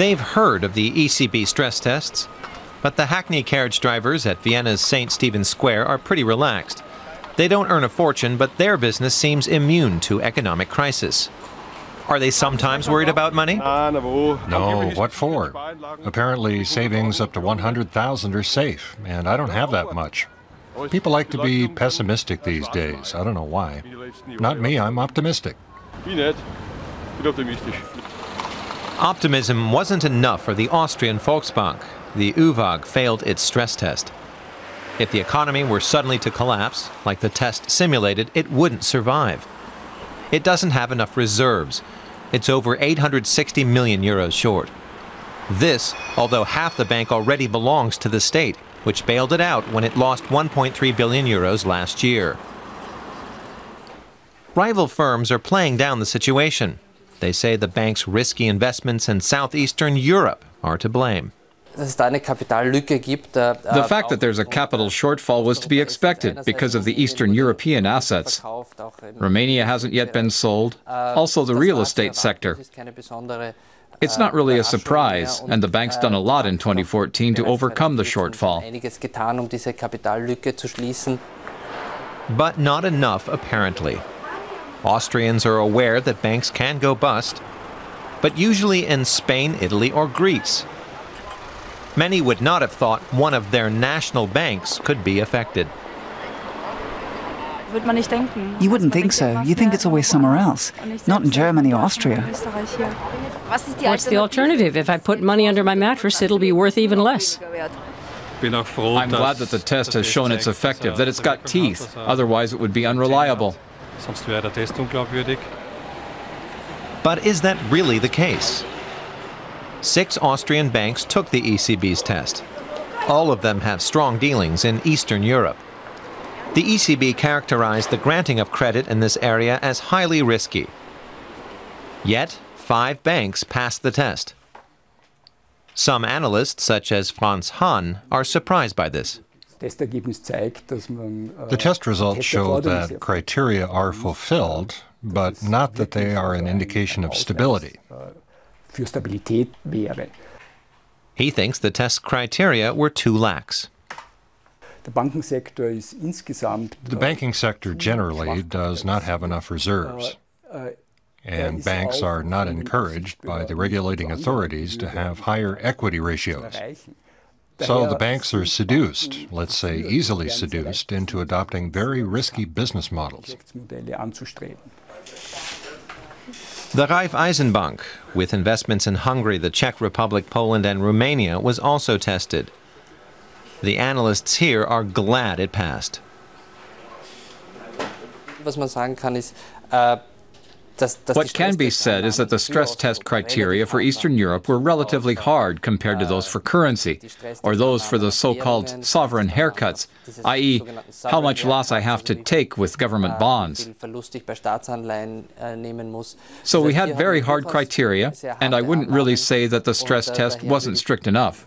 They've heard of the ECB stress tests, but the Hackney carriage drivers at Vienna's St. Stephen's Square are pretty relaxed. They don't earn a fortune, but their business seems immune to economic crisis. Are they sometimes worried about money? No, what for? Apparently, savings up to 100,000 are safe, and I don't have that much. People like to be pessimistic these days. I don't know why. Not me, I'm optimistic. Optimism wasn't enough for the Austrian Volksbank. The ÖVAG failed its stress test. If the economy were suddenly to collapse, like the test simulated, it wouldn't survive. It doesn't have enough reserves. It's over 860 million euros short. This, although half the bank already belongs to the state, which bailed it out when it lost 1.3 billion euros last year. Rival firms are playing down the situation. They say the bank's risky investments in southeastern Europe are to blame. The fact that there's a capital shortfall was to be expected because of the Eastern European assets. Romania hasn't yet been sold, also the real estate sector. It's not really a surprise, and the bank's done a lot in 2014 to overcome the shortfall. But not enough, apparently. Austrians are aware that banks can go bust, but usually in Spain, Italy, or Greece. Many would not have thought one of their national banks could be affected. You wouldn't think so. You think it's always somewhere else, not in Germany or Austria. What's the alternative? If I put money under my mattress, it'll be worth even less. I'm glad that the test has shown it's effective, that it's got teeth. Otherwise, it would be unreliable. But is that really the case? Six Austrian banks took the ECB's test. All of them have strong dealings in Eastern Europe. The ECB characterized the granting of credit in this area as highly risky. Yet, five banks passed the test. Some analysts, such as Franz Hahn, are surprised by this. The test results show that criteria are fulfilled, but not that they are an indication of stability. He thinks the test criteria were too lax. The banking sector generally does not have enough reserves, and banks are not encouraged by the regulating authorities to have higher equity ratios. So the banks are seduced, let's say easily seduced, into adopting very risky business models. The Raiffeisenbank, with investments in Hungary, the Czech Republic, Poland, and Romania, was also tested. The analysts here are glad it passed. Was man sagen kann ist, äh, uh, what can be said is that the stress test criteria for Eastern Europe were relatively hard compared to those for currency, or those for the so-called sovereign haircuts, i.e., how much loss I have to take with government bonds. So we had very hard criteria, and I wouldn't really say that the stress test wasn't strict enough.